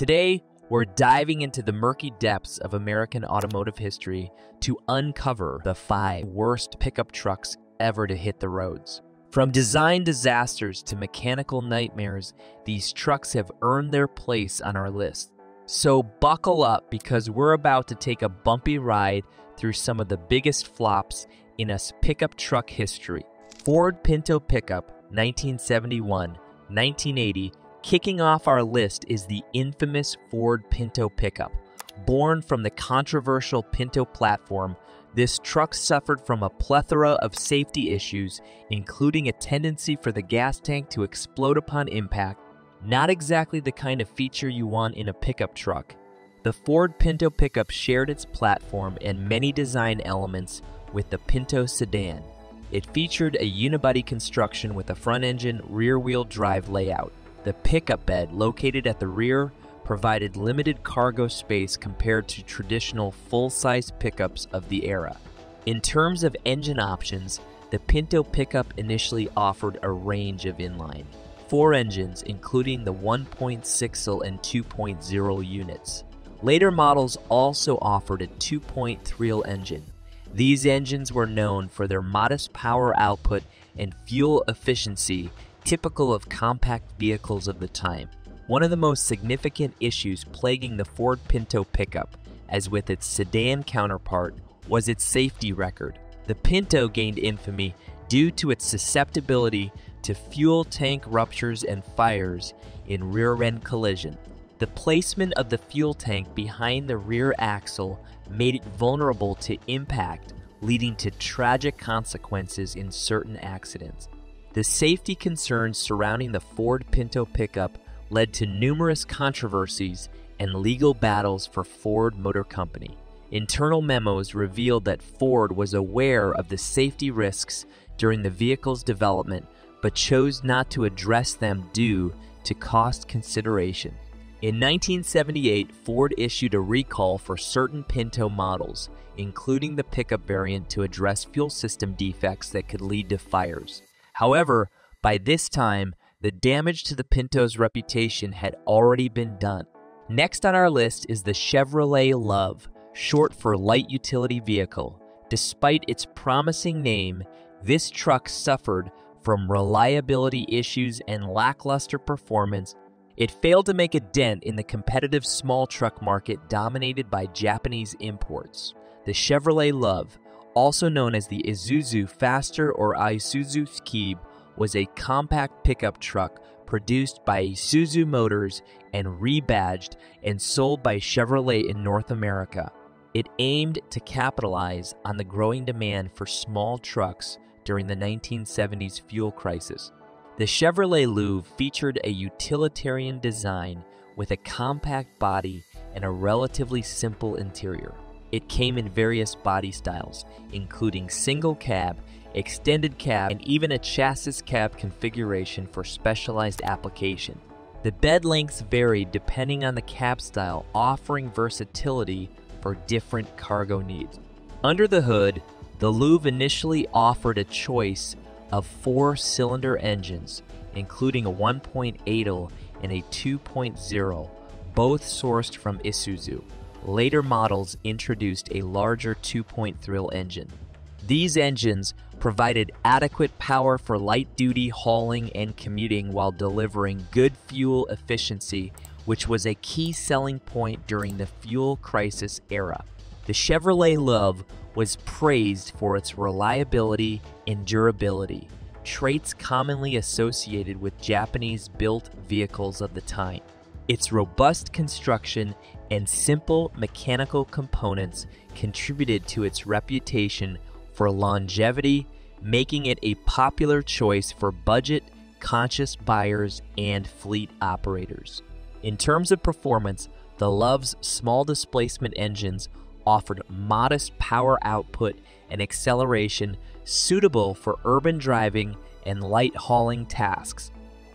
Today, we're diving into the murky depths of American automotive history to uncover the five worst pickup trucks ever to hit the roads. From design disasters to mechanical nightmares, these trucks have earned their place on our list. So buckle up because we're about to take a bumpy ride through some of the biggest flops in us pickup truck history. Ford Pinto Pickup 1971 1980 Kicking off our list is the infamous Ford Pinto pickup. Born from the controversial Pinto platform, this truck suffered from a plethora of safety issues, including a tendency for the gas tank to explode upon impact, not exactly the kind of feature you want in a pickup truck. The Ford Pinto pickup shared its platform and many design elements with the Pinto sedan. It featured a unibody construction with a front engine, rear wheel drive layout. The pickup bed, located at the rear, provided limited cargo space compared to traditional full size pickups of the era. In terms of engine options, the Pinto pickup initially offered a range of inline. Four engines, including the 1.6L and 2.0 units. Later models also offered a 2.3L engine. These engines were known for their modest power output and fuel efficiency, typical of compact vehicles of the time. One of the most significant issues plaguing the Ford Pinto pickup, as with its sedan counterpart, was its safety record. The Pinto gained infamy due to its susceptibility to fuel tank ruptures and fires in rear end collision. The placement of the fuel tank behind the rear axle made it vulnerable to impact, leading to tragic consequences in certain accidents. The safety concerns surrounding the Ford Pinto pickup led to numerous controversies and legal battles for Ford Motor Company. Internal memos revealed that Ford was aware of the safety risks during the vehicle's development but chose not to address them due to cost consideration. In 1978, Ford issued a recall for certain Pinto models, including the pickup variant, to address fuel system defects that could lead to fires. However, by this time, the damage to the Pinto's reputation had already been done. Next on our list is the Chevrolet LUV, short for light utility vehicle. Despite its promising name, this truck suffered from reliability issues and lackluster performance. It failed to make a dent in the competitive small truck market dominated by Japanese imports. The Chevrolet LUV, also known as the Isuzu Faster or Isuzu Skibe, was a compact pickup truck produced by Isuzu Motors and rebadged and sold by Chevrolet in North America. It aimed to capitalize on the growing demand for small trucks during the 1970s fuel crisis. The Chevrolet LUV featured a utilitarian design with a compact body and a relatively simple interior. It came in various body styles, including single cab, extended cab, and even a chassis cab configuration for specialized application. The bed lengths varied depending on the cab style, offering versatility for different cargo needs. Under the hood, the LUV initially offered a choice of four cylinder engines, including a 1.8L and a 2.0, both sourced from Isuzu. Later models introduced a larger two-point thrill engine. These engines provided adequate power for light duty hauling and commuting while delivering good fuel efficiency, which was a key selling point during the fuel crisis era. The Chevrolet LUV was praised for its reliability and durability, traits commonly associated with Japanese built vehicles of the time. Its robust construction and simple mechanical components contributed to its reputation for longevity, making it a popular choice for budget conscious buyers and fleet operators. In terms of performance, the LUV's small displacement engines offered modest power output and acceleration suitable for urban driving and light hauling tasks.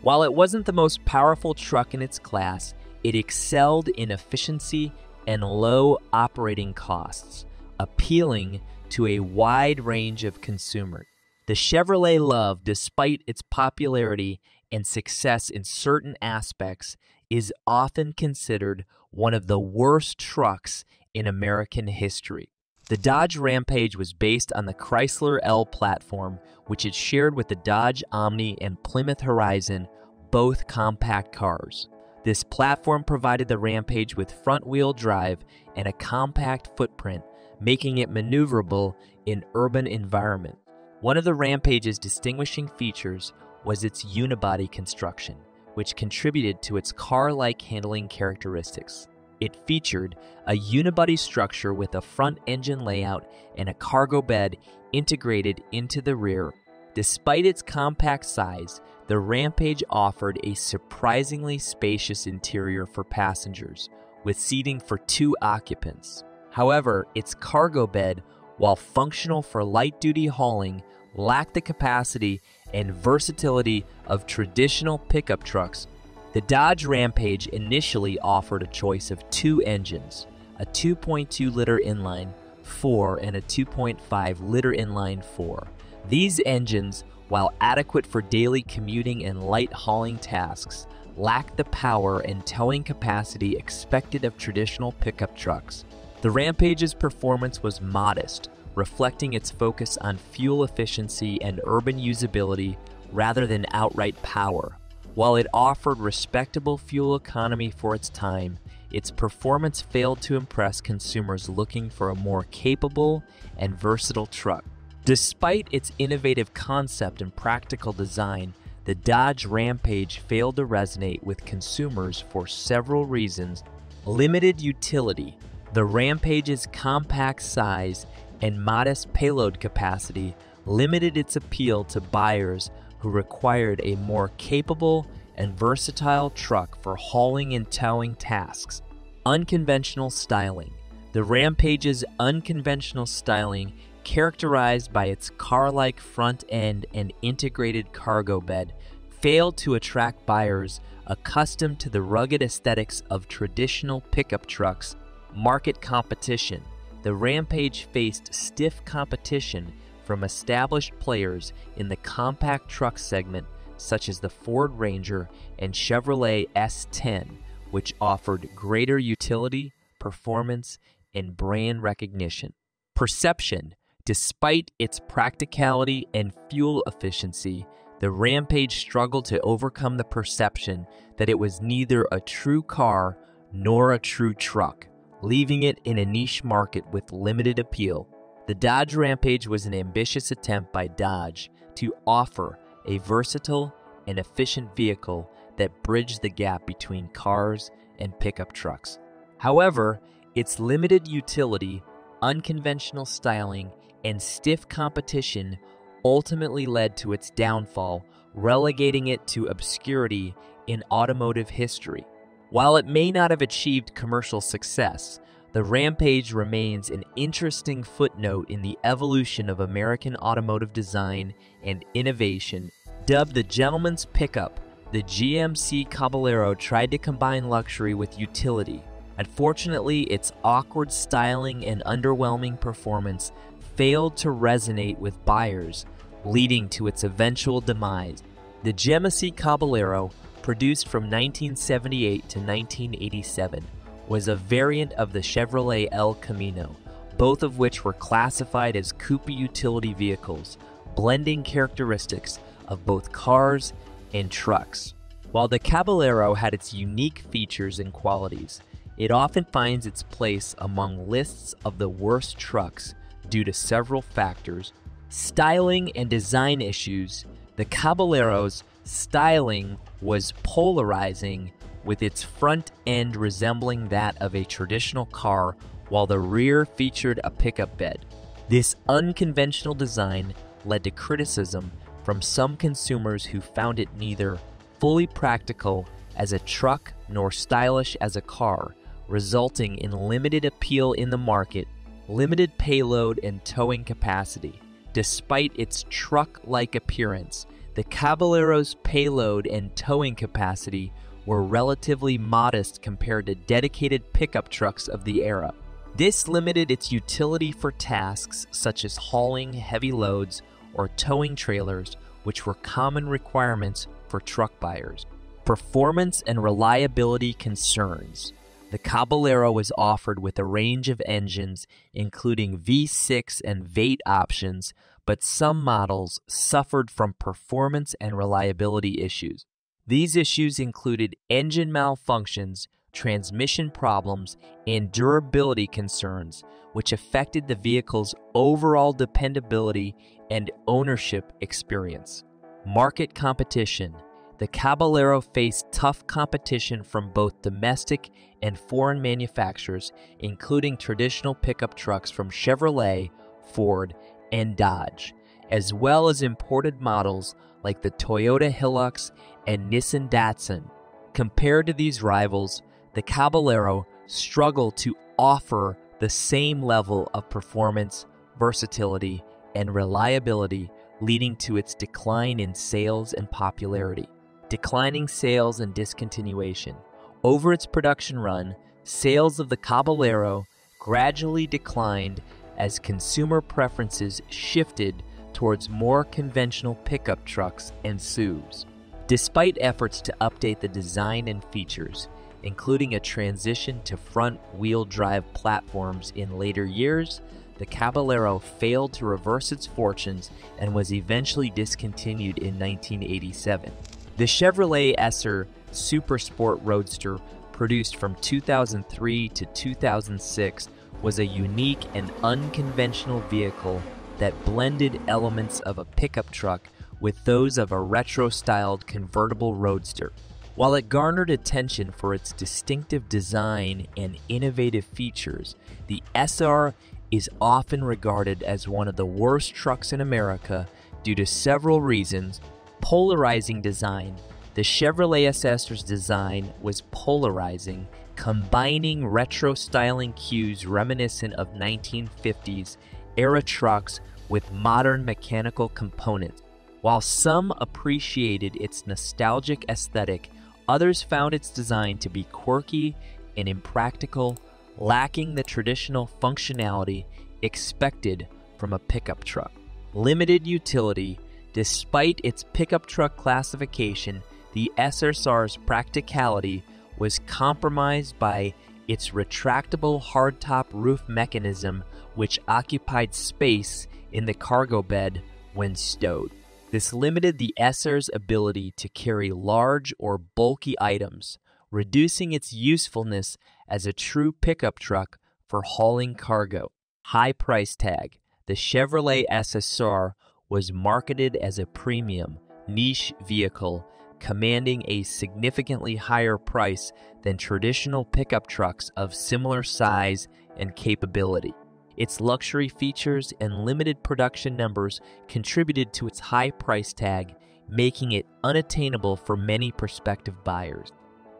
While it wasn't the most powerful truck in its class, it excelled in efficiency and low operating costs, appealing to a wide range of consumers. The Chevrolet LUV, despite its popularity and success in certain aspects, is often considered one of the worst trucks in American history. The Dodge Rampage was based on the Chrysler L platform, which it shared with the Dodge Omni and Plymouth Horizon, both compact cars. This platform provided the Rampage with front wheel drive and a compact footprint, making it maneuverable in urban environment. One of the Rampage's distinguishing features was its unibody construction, which contributed to its car like handling characteristics. It featured a unibody structure with a front engine layout and a cargo bed integrated into the rear. Despite its compact size, the Rampage offered a surprisingly spacious interior for passengers, with seating for two occupants. However, its cargo bed, while functional for light duty hauling, lacked the capacity and versatility of traditional pickup trucks the Dodge Rampage initially offered a choice of two engines a 2.2 liter inline 4 and a 2.5 liter inline 4. These engines, while adequate for daily commuting and light hauling tasks, lack the power and towing capacity expected of traditional pickup trucks. The Rampage's performance was modest, reflecting its focus on fuel efficiency and urban usability rather than outright power. While it offered respectable fuel economy for its time, its performance failed to impress consumers looking for a more capable and versatile truck. Despite its innovative concept and practical design, the Dodge Rampage failed to resonate with consumers for several reasons. Limited utility, the Rampage's compact size and modest payload capacity limited its appeal to buyers who required a more capable and versatile truck for hauling and towing tasks. Unconventional styling. The Rampage's unconventional styling, characterized by its car like front end and integrated cargo bed, failed to attract buyers accustomed to the rugged aesthetics of traditional pickup trucks. Market competition. The Rampage faced stiff competition from established players in the compact truck segment, such as the Ford Ranger and Chevrolet S10, which offered greater utility, performance, and brand recognition. Perception Despite its practicality and fuel efficiency, the Rampage struggled to overcome the perception that it was neither a true car nor a true truck, leaving it in a niche market with limited appeal. The Dodge Rampage was an ambitious attempt by Dodge to offer a versatile and efficient vehicle that bridged the gap between cars and pickup trucks. However, its limited utility, unconventional styling, and stiff competition ultimately led to its downfall, relegating it to obscurity in automotive history. While it may not have achieved commercial success, the Rampage remains an interesting footnote in the evolution of American automotive design and innovation. Dubbed the gentleman's pickup, the GMC Caballero tried to combine luxury with utility. Unfortunately, its awkward styling and underwhelming performance failed to resonate with buyers, leading to its eventual demise. The GMC Caballero, produced from 1978 to 1987, was a variant of the Chevrolet El Camino, both of which were classified as coupe utility vehicles, blending characteristics of both cars and trucks. While the Caballero had its unique features and qualities, it often finds its place among lists of the worst trucks due to several factors styling and design issues. The Caballero's styling was polarizing with its front end resembling that of a traditional car while the rear featured a pickup bed. This unconventional design led to criticism from some consumers who found it neither fully practical as a truck nor stylish as a car, resulting in limited appeal in the market, limited payload, and towing capacity. Despite its truck like appearance, the Caballero's payload and towing capacity were relatively modest compared to dedicated pickup trucks of the era. This limited its utility for tasks such as hauling heavy loads or towing trailers, which were common requirements for truck buyers. Performance and reliability concerns. The Caballero was offered with a range of engines, including V6 and V8 options, but some models suffered from performance and reliability issues. These issues included engine malfunctions, transmission problems, and durability concerns, which affected the vehicle's overall dependability and ownership experience. Market competition. The Caballero faced tough competition from both domestic and foreign manufacturers, including traditional pickup trucks from Chevrolet, Ford, and Dodge, as well as imported models like the Toyota Hilux and Nissan Datsun. Compared to these rivals, the Caballero struggled to offer the same level of performance, versatility, and reliability, leading to its decline in sales and popularity. Declining sales and discontinuation. Over its production run, sales of the Caballero gradually declined as consumer preferences shifted towards more conventional pickup trucks and SUVs. Despite efforts to update the design and features, including a transition to front wheel drive platforms in later years, the Caballero failed to reverse its fortunes and was eventually discontinued in 1987. The Chevrolet SSR Super Sport Roadster, produced from 2003 to 2006, was a unique and unconventional vehicle that blended elements of a pickup truck with those of a retro styled convertible roadster. While it garnered attention for its distinctive design and innovative features, the SSR is often regarded as one of the worst trucks in America due to several reasons. Polarizing design. The Chevrolet SSR's design was polarizing, combining retro styling cues reminiscent of 1950s era trucks with modern mechanical components. While some appreciated its nostalgic aesthetic, others found its design to be quirky and impractical, lacking the traditional functionality expected from a pickup truck. Limited utility, despite its pickup truck classification, the SSR's practicality was compromised by its retractable hardtop roof mechanism, which occupied space in the cargo bed when stowed. This limited the SSR's ability to carry large or bulky items, reducing its usefulness as a true pickup truck for hauling cargo. High price tag. The Chevrolet SSR was marketed as a premium, niche vehicle commanding a significantly higher price than traditional pickup trucks of similar size and capability. Its luxury features and limited production numbers contributed to its high price tag, making it unattainable for many prospective buyers.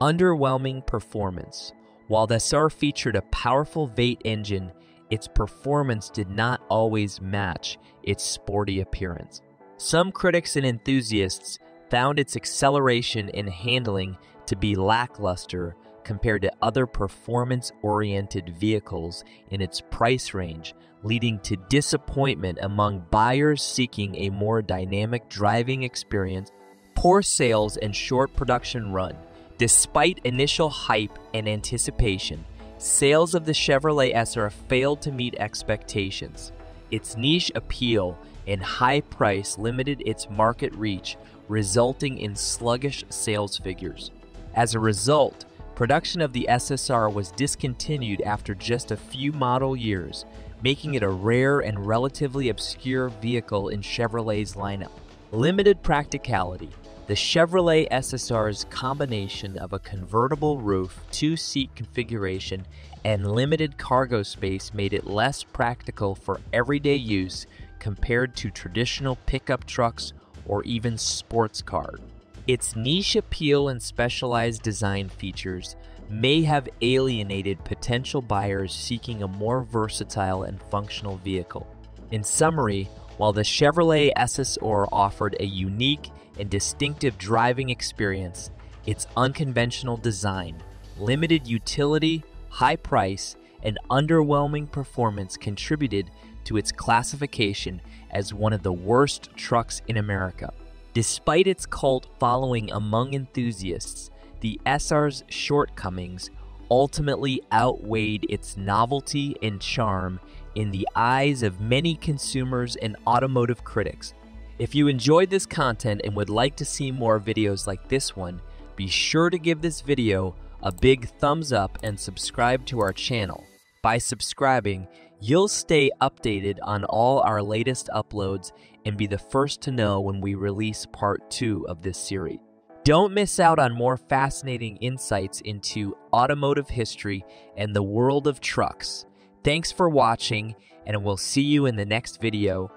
Underwhelming performance. While the SSR featured a powerful V8 engine, its performance did not always match its sporty appearance. Some critics and enthusiasts found its acceleration and handling to be lackluster compared to other performance oriented vehicles in its price range, leading to disappointment among buyers seeking a more dynamic driving experience. Poor sales and short production run. Despite initial hype and anticipation, sales of the Chevrolet SSR failed to meet expectations. Its niche appeal and high price limited its market reach, resulting in sluggish sales figures. As a result, production of the SSR was discontinued after just a few model years, making it a rare and relatively obscure vehicle in Chevrolet's lineup. Limited practicality. The Chevrolet SSR's combination of a convertible roof, two seat configuration, and limited cargo space made it less practical for everyday use compared to traditional pickup trucks or even sports cars. Its niche appeal and specialized design features may have alienated potential buyers seeking a more versatile and functional vehicle. In summary, while the Chevrolet SSR offered a unique and distinctive driving experience, its unconventional design, limited utility, high price, and underwhelming performance contributed to its classification as one of the worst trucks in America. Despite its cult following among enthusiasts, the SSR's shortcomings ultimately outweighed its novelty and charm in the eyes of many consumers and automotive critics. If you enjoyed this content and would like to see more videos like this one, be sure to give this video a big thumbs up and subscribe to our channel. By subscribing, you'll stay updated on all our latest uploads and be the first to know when we release part 2 of this series. Don't miss out on more fascinating insights into automotive history and the world of trucks. Thanks for watching, and we'll see you in the next video